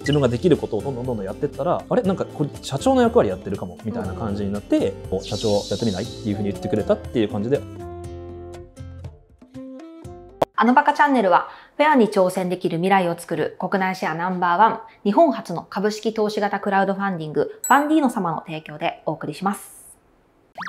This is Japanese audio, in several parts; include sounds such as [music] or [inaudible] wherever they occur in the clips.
自分ができることをどんどんどんどんやってったらあれ？なんかこれ社長の役割やってるかもみたいな感じになって、お社長やってみない？っていうふうに言ってくれたっていう感じで。あのバカチャンネルは、フェアに挑戦できる未来を作る国内シェアナンバーワン、日本初の株式投資型クラウドファンディング、ファンディーノ様の提供でお送りします。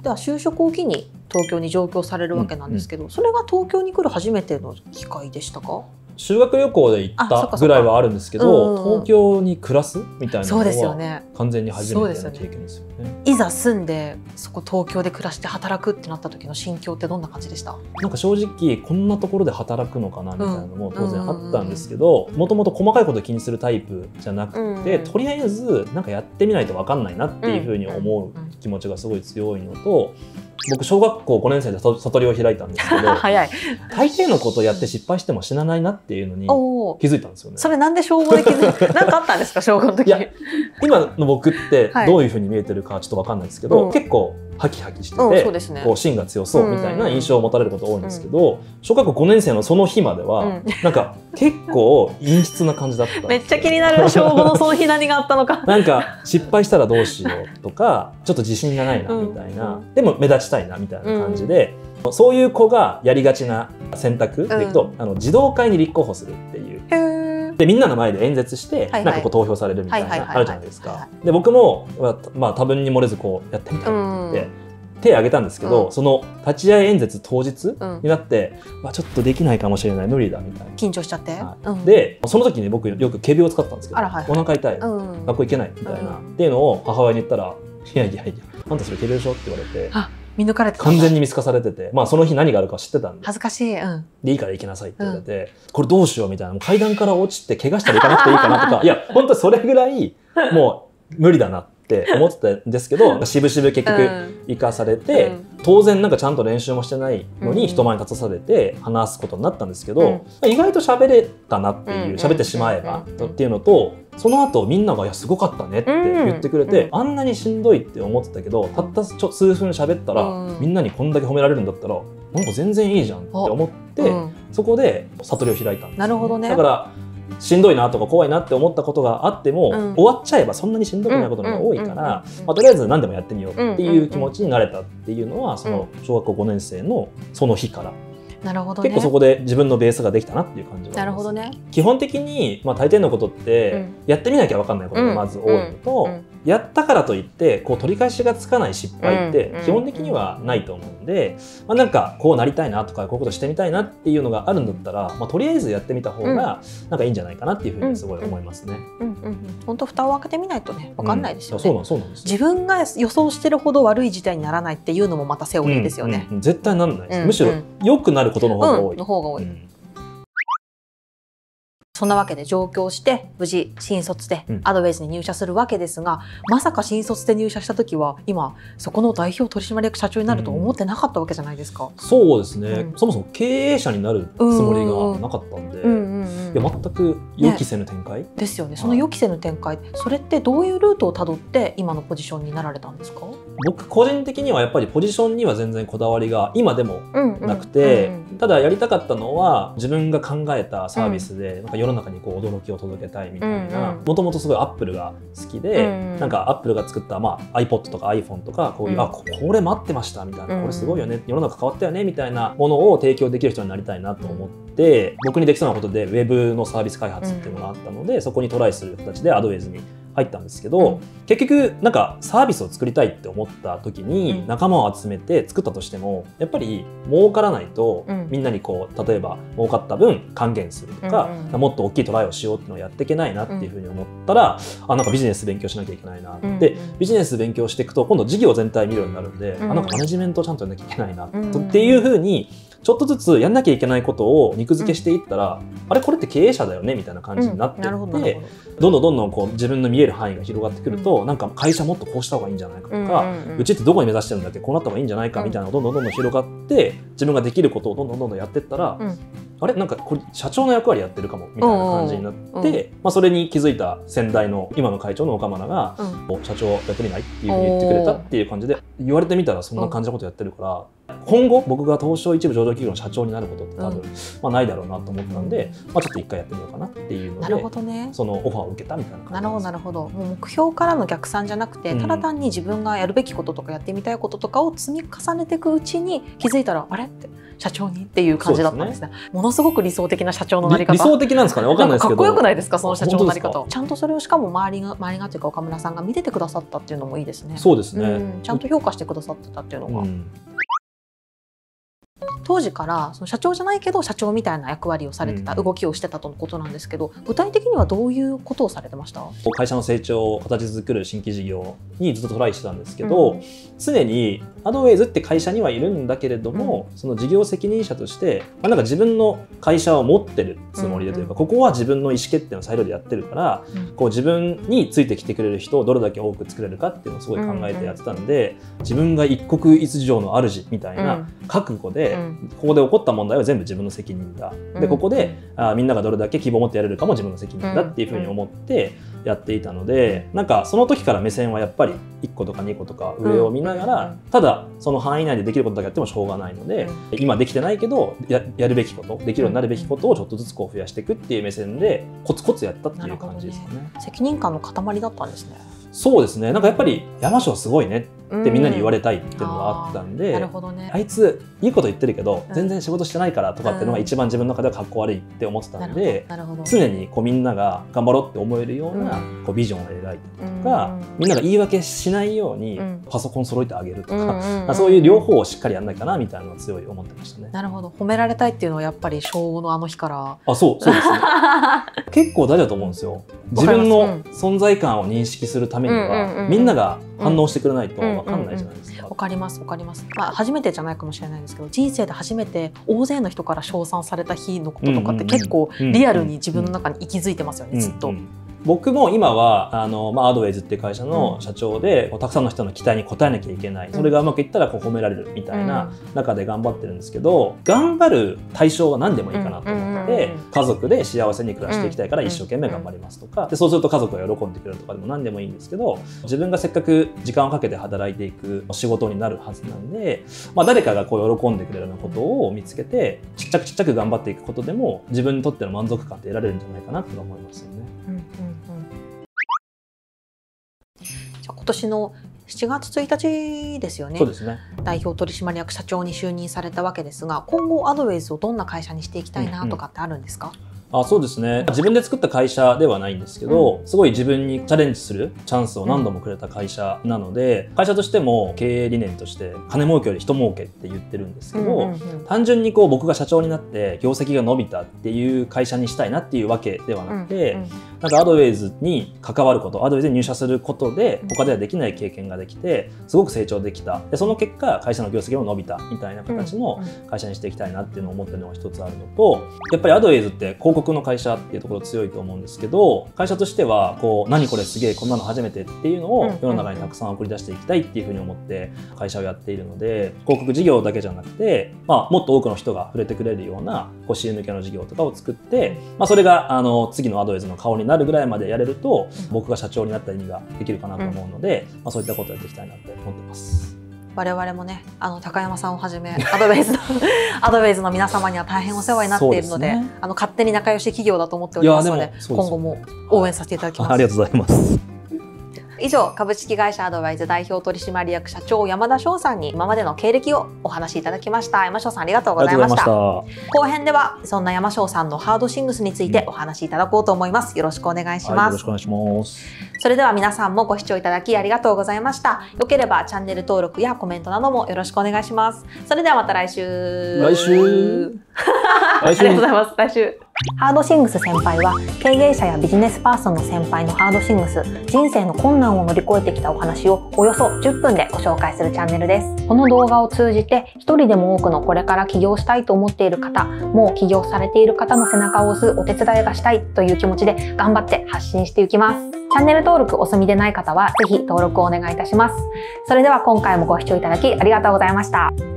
では就職を機に東京に上京されるわけなんですけど、それが東京に来る初めての機会でしたか？修学旅行で行ったぐらいはあるんですけうんうんどうん。東京に暮らすみたいなのは。完全に初めての経験ですよね。いざ住んで、そこ東京で暮らして働くってなった時の心境ってどんな感じでした？なんか正直こんなところで働くのかなみたいなのも当然あったんですけどもともと細かいこと気にするタイプじゃなくて、うんうんとりあえずなんかやってみないと分かんないなっていうふうに思う気持ちがすごい強いのと僕小学校5年生で悟悟りを開いたんですけど [laughs] 早い。大抵のことやって失敗しても死なないなっていうのに。気づいたんですよね。それなんで小5で気づい [laughs] なんかあったんですか小5の時？いや今の僕ってはいどういうふうに見えてるかちょっと分かんないですけど、うん結構ハキハキしてて、うん、ね。こう芯が強そうみたいな印象を持たれることが多いんですけど、小学校5年生のその日までは、うんなんか結構陰湿な感じだっためっちゃ気になる小5のその日何があったのか。なんか失敗したらどうしようとかちょっと自信がないなみたいな、うん。でも目立ちたいなみたいな感じで、そういう子がやりがちな選択でいくと、あの児童会に立候補するっていう。でみんなの前で演説して、はいなんかこう投票されるみたいはいはいはいはい。なあるじゃないですはいはか。で僕も、まあ、まあ多分に漏れずこうやってみたいって言って、手を挙げたんですけど、うん。その立ち会い演説当日うん。になって、まあ、ちょっとできないかもしれない無理だみたいな。緊張しちゃって。はい。うん、でその時に僕よく仮病を使ったんですけど、はいはいお腹痛い、うん、学校行けないみたい。な、うんっていうのを母親に言ったら「いやいやいやあんたそれ仮病でしょ?」って言われてあ見抜かれて完全に見透かされてて、まあ、その日何があるか知ってたんで。恥ずかしい。うん。でいいから行きなさいって言われて、これどうしようみたいな。階段から落ちて怪我したら行かなくていいかなとか。いや本当それぐらいもう無理だなって思ってたんですけど渋々結局行かされて、うん。当然なんかちゃんと練習もしてないのうんに人前に立たされて話すことになったんですけど、意外と喋れたなっていううん。喋ってしまえばうんっていうのとその後みんなが「いやすごかったね」って言ってくれて、うん。あんなにしんどいって思ってたけどたったちょ数分喋ったら、うん。みんなにこんだけ褒められるんだったらなんか全然いいじゃんって思って、うん。そこで悟りを開いたんですよ。なるほどね。だからしんどいなとか怖いなって思ったことがあっても、うん。終わっちゃえばそんなにしんどくないことの方が多いから、まあ、とりあえず何でもやってみようっていう気持ちになれたっていうのはその小学校5年生のその日から。なるほどね。結構そこで自分のベースができたなっていう感じはあなるほどね。基本的に、まあ、大抵のことって、うん。やってみなきゃ分かんないことがまず多いのと、うんやったからといってこう取り返しがつかない失敗ってうん基本的にはないと思うんで、まあ、なんかこうなりたいなとかこういうことしてみたいなっていうのがあるんだったら、まあ、とりあえずやってみた方がなんかいいんじゃないかなっていうふうにすごい思いますね。うんうんうん。本当蓋を開けてみないとね、わかんないですよね。うんそうなんそうなんですよ自分が予想してるほど悪い事態にならないっていうのもまたセオリーですよね。うんうん絶対なんないです、うんむしろ良くなることの方が多い。うんの方が多い。うんそんなわけで上京して無事新卒でうん。アドウェイズに入社するわけですが、まさか新卒で入社した時は今そこの代表取締役社長になると思ってなかったわけじゃないですか。そうですね、うん。そもそも経営者になるつもりがなかったんで、うんうんうん。いや全く予期せぬ展開、ですよね。その予期せぬ展開、それってどういうルートをたどって今のポジションになられたんですか？僕個人的にはやっぱりポジションには全然こだわりが今でもなくて、うんうん。ただやりたかったのは自分が考えたサービスで、なんか世の中にこう驚きを届けたいみたいなもともとすごいアップルが好きで、うんうん。なんかアップルが作った、まあ、iPod とか iPhone とかこういう、うん。あここれ待ってましたみたいな、うんこれすごいよね世の中変わったよねみたいなものを提供できる人になりたいなと思って、僕にできそうなことでウェブのサービス開発っていうのがあったので、そこにトライする形でアドウェイズに入ったんですけど、うん。結局なんかサービスを作りたいって思った時にうん。仲間を集めて作ったとしてもやっぱり儲からないとうん。みんなにこう例えば儲かった分還元するとか、もっと大きいトライをしようっていうのをやっていけないなっていうふうに思ったら、あなんかビジネス勉強しなきゃいけないなって、ビジネス勉強していくと今度事業全体見るようになるんで、うん。あなんかマネジメントをちゃんとやんなきゃいけないな、っていうふうにちょっとずつやんなきゃいけないことを肉付けしていったら、あれこれって経営者だよねみたいな感じになってって、なるほどど。どんどんどんどんこう自分の見える範囲が広がってくると、なんか会社もっとこうした方がいいんじゃないかとか、うんうんうん。うちってどこに目指してるんだっけこうなった方がいいんじゃないかみたいなのがどんどんどんどん広がって自分ができることをどんどんどんどんやっていったら、うん。あれなんかこれ社長の役割やってるかもみたいな感じになって、まあ、それに気づいた先代の今の会長の岡村がうん「もう社長やってみない?」っていうふうに言ってくれたっていう感じで言われてみたらそんな感じのことやってるから今後僕が東証一部上場企業の社長になることって多分、うん。まあ、ないだろうなと思ったんで、まあ、ちょっと一回やってみようかなっていうのなるほでどね。そのオファーを受けたみたいな感じなるほどなるほど。もう目標からの逆算じゃなくて、うんただ単に自分がやるべきこととかやってみたいこととかを積み重ねていくうちに気づいたらあれって社長にっていう感じだったんですね。ものすごく理想的な社長のなり方。理理想的なんですかねわかんないですけど。かっこよくないですかその社長のなり方。ちゃんとそれをしかも周りが周りがというか岡村さんが見ててくださったっていうのもいいですね。そうですね、うん。ちゃんと評価してくださってたっていうのが、うん当時からその社長じゃないけど社長みたいな役割をされてた、うん。動きをしてたとのことなんですけど具体的にはどういうことをされてました？会社の成長を形作る新規事業にずっとトライしてたんですけど、うん。常にアドウェイズって会社にはいるんだけれども、その事業責任者として、まあ、なんか自分の会社を持ってるつもりでというか、うんここは自分の意思決定の裁量でやってるからこう自分についてきてくれる人をどれだけ多く作れるかっていうのをすごい考えてやってたん。で、自分が一国一城の主みたいな覚悟で、うんここで起こった問題は全部自分の責任だ、うん。でここであみんながどれだけ希望を持ってやれるかも自分の責任だっていうふうに思ってやっていたので、なんかその時から目線はやっぱり1個とか2個とか上を見ながら、うん。ただその範囲内でできることだけやってもしょうがないので、今できてないけどややるべきことできるようになるべきことをちょっとずつこう増やしていくっていう目線でコツコツやったっていう感じですかね。責任感の塊だったんですねそうですね。なんかやっぱり山椒すごいねってみんなに言われれたいっていうのがあったんで、なるほどね。あいついいこと言ってるけど、うん。全然仕事してないからとかっていうのが一番自分の中ではかっこ悪いって思ってたんで、なるほど常にこうみんなが頑張ろうって思えるようなうこうビジョンを描いたりうん。とか、みんなが言い訳しないようにうん。パソコン揃えてあげるとうんか、そういう両方をしっかりやんないかなみたいなのは強い思ってましたね。なるほど。褒められたいっていうのはやっぱり小5のあの日から。あそうそうですね。[laughs] 結構大事だと思うんですよ。自分わの存在感を認識するためにうんうんうんうん。はみんなが反応してくれないと分かんないじゃないですか。わ。かりますわかります、まあ、初めてじゃないかもしれないんですけど人生で初めて大勢の人から称賛された日のこととかって結構リアルに自分の中に息づいてますよね、ずっと。うん。うん僕も今はあの、まあ、アドウェイズっていう会社の社長で、こうたくさんの人の期待に応えなきゃいけない。それがうまくいったらこう褒められるみたいな中で頑張ってるんですけど頑張る対象は何でもいいかなと思って。て、うんうんうん。家族で幸せに暮らしていきたいから一生懸命頑張りますとかでそうすると家族が喜んでくれるとかでも何でもいいんですけど自分がせっかく時間をかけて働いていく仕事になるはずなんで、まあ、誰かがこう喜んでくれるようなことを見つけてちっちゃくちっちゃく頑張っていくことでも自分にとっての満足感って得られるんじゃないかなって思いますよね。うんうんうん。じゃあ今年の7月1日ですよね。そうですね。代表取締役社長に就任されたわけですが今後アドウェイズをどんな会社にしていきたいなとかってあるんですか、あそうですね。自分で作った会社ではないんですけど、すごい自分にチャレンジするチャンスを何度もくれた会社なので、会社としても経営理念として金儲けより人儲けって言ってるんですけど、うんうんうん。単純にこう僕が社長になって業績が伸びたっていう会社にしたいなっていうわけではなくて、うんうんなんかアドウェイズに関わることアドウェイズに入社することでうん。他ではできない経験ができてすごく成長できた。でその結果会社の業績も伸びたみたいな形の会社にしていきたいなっていうのを思ってるのが一つあるのとやっぱりアドウェイズって広告の会社っていうところ強いと思うんですけど会社としてはこう何これすげえこんなの初めてっていうのうんを世の中にたくさん送り出していきたいっていうふうに思って会社をやっているので広告事業だけじゃなくて、まあ、もっと多くの人が触れてくれるようなこう CM 向けの事業とかを作って、まあ、それがあの次のアドウェイズの顔になるぐらいまでやれると僕が社長になった意味ができるかなと思うので、まあ、そういったことをやっていきたいなって思ってます。我々もねあの高山さんをはじめ [laughs] アドベイズの [laughs] アドベイズの皆様には大変お世話になっているのでね。あの勝手に仲良し企業だと思っておりますので今後も応援させていただきます。ありがとうございます。以上株式会社アドバイズ代表取締役社長山田翔さんに今までの経歴をお話しいただきました。山翔さんありがとうございました。した。後編ではそんな山翔さんのハードシングスについてお話しいただこうと思います。よろしくお願いしはい、ますよろしくお願いします。それでは皆さんもご視聴いただきありがとうございました。よければチャンネル登録やコメントなどもよろしくお願いします。それではまた来週。来週 [laughs] ありがとうございます。来週。ハードシングス先輩は経営者やビジネスパーソンの先輩のハードシングス。人生の困難を乗り越えてきたお話をおよそ10分でご紹介するチャンネルです。この動画を通じて一人でも多くのこれから起業したいと思っている方もう起業されている方の背中を押すお手伝いがしたいという気持ちで頑張って発信していきます。チャンネル登録お済みでない方はぜひ登録をお願いいたします。それでは今回もご視聴いただきありがとうございました